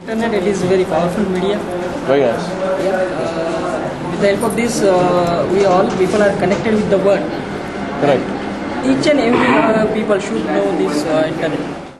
Internet it is very powerful media. Oh yes. Yeah. Uh, with the help of this, uh, we all people are connected with the world. Correct. Each and every uh, people should know this uh, internet.